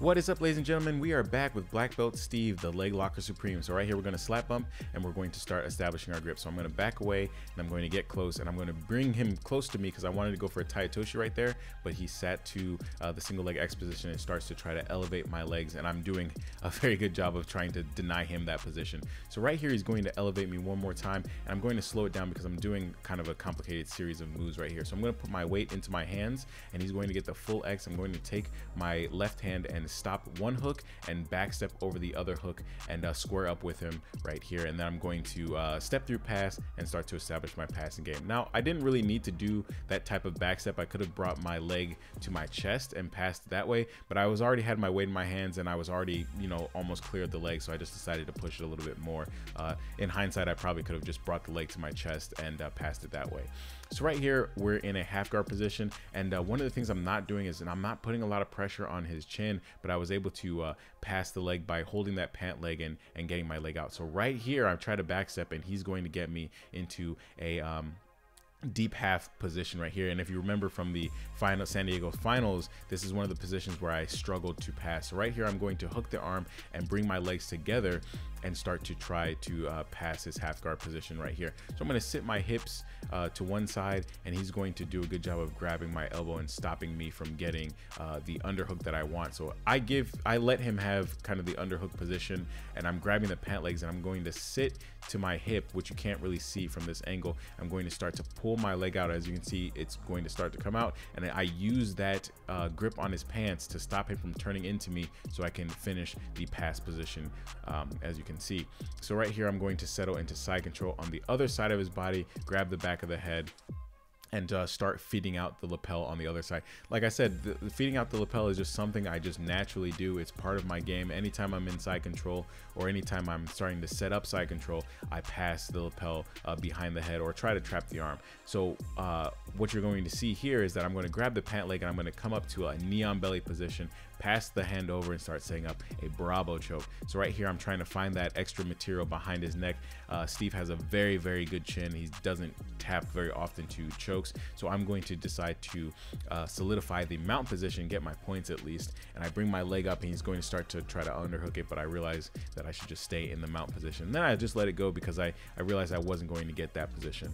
What is up ladies and gentlemen, we are back with Black Belt Steve, the Leg Locker Supreme. So right here we're to slap bump and we're going to start establishing our grip. So I'm to back away and I'm going to get close and I'm going to bring him close to me because I wanted to go for a Tai Otoshi right there, but he sat to uh, the single leg X position and starts to try to elevate my legs and I'm doing a very good job of trying to deny him that position. So right here he's going to elevate me one more time and I'm going to slow it down because I'm doing kind of a complicated series of moves right here. So I'm to put my weight into my hands and he's going to get the full X. I'm going to take my left hand and stop one hook and backstep over the other hook and uh, square up with him right here. And then I'm going to uh, step through pass and start to establish my passing game. Now, I didn't really need to do that type of backstep. I could have brought my leg to my chest and passed that way, but I was already had my weight in my hands and I was already, you know, almost cleared the leg. So I just decided to push it a little bit more. Uh, in hindsight, I probably could have just brought the leg to my chest and uh, passed it that way. So right here, we're in a half guard position. And uh, one of the things I'm not doing is, and I'm not putting a lot of pressure on his chin, but I was able to uh, pass the leg by holding that pant leg and, and getting my leg out. So right here, I'm trying to backstep and he's going to get me into a, um, deep half position right here. And if you remember from the final San Diego finals this is one of the positions where I struggled to pass. So right here I'm going to hook the arm and bring my legs together and start to try to uh, pass his half guard position right here. So I'm going to sit my hips uh, to one side and he's going to do a good job of grabbing my elbow and stopping me from getting uh, the underhook that I want. So I give I let him have kind of the underhook position and I'm grabbing the pant legs and I'm going to sit to my hip which you can't really see from this angle. I'm going to start to pull pull my leg out as you can see it's going to start to come out. And I use that uh, grip on his pants to stop him from turning into me so I can finish the pass position um, as you can see. So right here I'm going to settle into side control on the other side of his body grab the back of the head and uh, start feeding out the lapel on the other side. Like I said, the, the feeding out the lapel is just something I just naturally do. It's part of my game. Anytime I'm in side control or anytime I'm starting to set up side control, I pass the lapel uh, behind the head or try to trap the arm. So uh, what you're going to see here is that I'm going to grab the pant leg and I'm going to come up to a knee on belly position, pass the hand over and start setting up a Brabo choke. So right here, I'm trying to find that extra material behind his neck. Uh, Steve has a very, very good chin. He doesn't tap very often to choke so I'm going to decide to uh, solidify the mount position, get my points at least, and I bring my leg up and he's going to start to try to underhook it, but I realize that I should just stay in the mount position. And then I just let it go because I, I realized I wasn't going to get that position.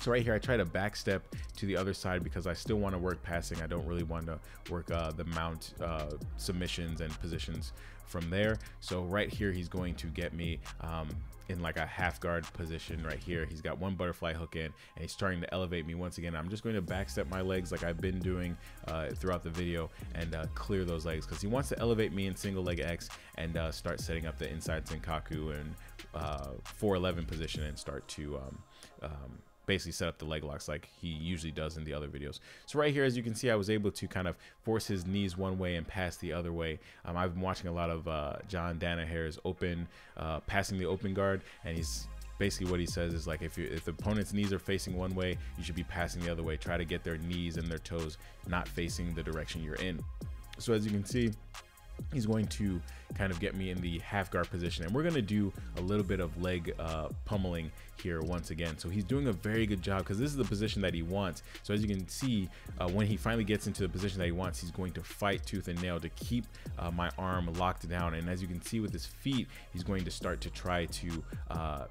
So right here, I try to backstep to the other side because I still want to work passing. I don't really want to work uh, the mount uh, submissions and positions from there. So right here, he's going to get me um, in like a half guard position right here. He's got one butterfly hook in and he's starting to elevate me once again. I'm just going to backstep my legs like I've been doing uh, throughout the video and uh, clear those legs because he wants to elevate me in single leg X and uh, start setting up the inside sankaku and uh, 411 position and start to um, um, basically set up the leg locks like he usually does in the other videos. So right here, as you can see, I was able to kind of force his knees one way and pass the other way. Um, I've been watching a lot of uh, John Danaher's open, uh, passing the open guard, and he's basically what he says is like if you if the opponent's knees are facing one way, you should be passing the other way. Try to get their knees and their toes not facing the direction you're in. So as you can see, he's going to kind of get me in the half guard position and we're going to do a little bit of leg uh, pummeling here once again. So he's doing a very good job because this is the position that he wants. So as you can see uh, when he finally gets into the position that he wants he's going to fight tooth and nail to keep uh, my arm locked down. And as you can see with his feet he's going to start to try to uh,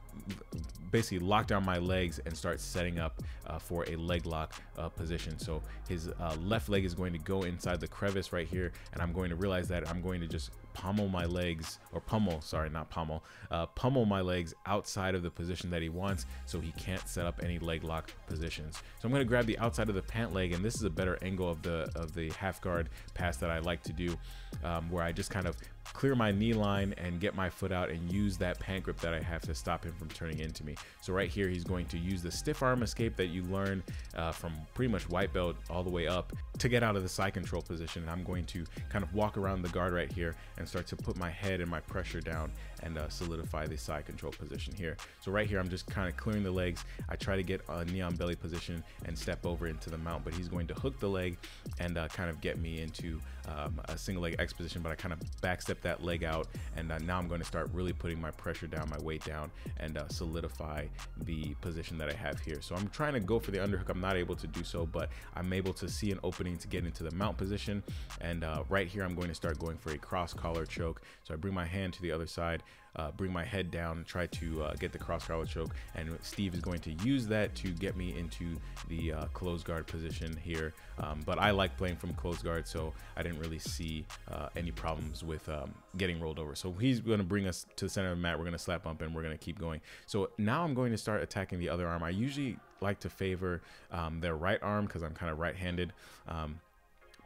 basically lock down my legs and start setting up uh, for a leg lock uh, position. So his left leg is going to go inside the crevice right here and I'm going to realize that I'm going to just pummel my legs or pummel sorry not pummel uh, pummel my legs outside of the position that he wants so he can't set up any leg lock positions so I'm going to grab the outside of the pant leg and this is a better angle of the of the half guard pass that I like to do um, where I just kind of clear my knee line and get my foot out and use that pant grip that I have to stop him from turning into me. So right here, he's going to use the stiff arm escape that you learn uh, from pretty much white belt all the way up to get out of the side control position. And I'm going to kind of walk around the guard right here and start to put my head and my pressure down and uh, solidify the side control position here. So right here, I'm just kind of clearing the legs. I try to get a knee on belly position and step over into the mount, but he's going to hook the leg and uh, kind of get me into um, a single leg X position, but I kind of backstep step that leg out. And uh, now I'm going to start really putting my pressure down, my weight down, and uh, solidify the position that I have here. So I'm trying to go for the underhook. I'm not able to do so, but I'm able to see an opening to get into the mount position. And uh, right here, I'm going to start going for a cross collar choke. So I bring my hand to the other side, uh, bring my head down try to uh, get the cross collar choke. And Steve is going to use that to get me into the uh, close guard position here. Um, but I like playing from close guard, so I didn't really see uh, any problems with um, getting rolled over. So he's going to bring us to the center of the mat. We're going to slap bump and we're going to keep going. So now I'm going to start attacking the other arm. I usually like to favor um, their right arm because I'm kind of right-handed. Um,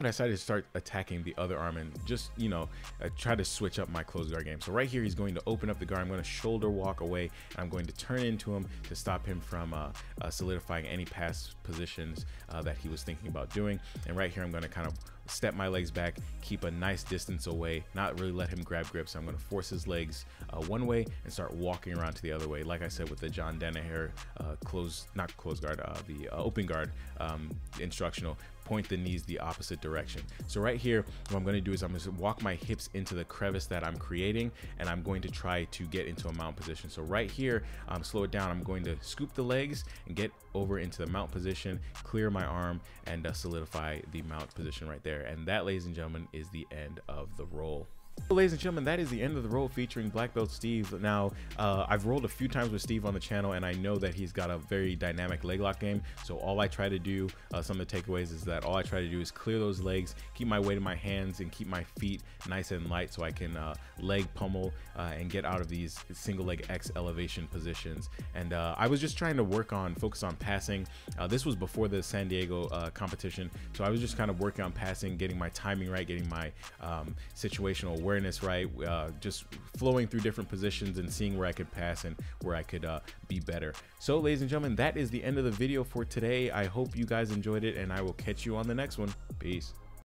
I decided to start attacking the other arm and just, you know, uh, try to switch up my close guard game. So right here, he's going to open up the guard. I'm going to shoulder walk away and I'm going to turn into him to stop him from uh, uh, solidifying any pass positions uh, that he was thinking about doing. And right here, I'm going to kind of step my legs back, keep a nice distance away, not really let him grab grip. So I'm going to force his legs uh, one way and start walking around to the other way. Like I said, with the John Danaher uh, close, not close guard, uh, the uh, open guard um, instructional, point the knees the opposite direction. So right here, what I'm going to do is I'm to walk my hips into the crevice that I'm creating, and I'm going to try to get into a mount position. So right here, um, slow it down. I'm going to scoop the legs and get over into the mount position, clear my arm, and uh, solidify the mount position right there. And that, ladies and gentlemen, is the end of the roll. Ladies and gentlemen, that is the end of the roll featuring Black Belt Steve. Now, uh, I've rolled a few times with Steve on the channel, and I know that he's got a very dynamic leg lock game. So all I try to do, uh, some of the takeaways is that all I try to do is clear those legs, keep my weight in my hands, and keep my feet nice and light so I can uh, leg pummel uh, and get out of these single leg X elevation positions. And uh, I was just trying to work on, focus on passing. Uh, this was before the San Diego competition, so I was just kind of working on passing, getting my timing right, getting my um, situational awareness right, uh, just flowing through different positions and seeing where I could pass and where I could uh, be better. So ladies and gentlemen, that is the end of the video for today. I hope you guys enjoyed it and I will catch you on the next one. Peace.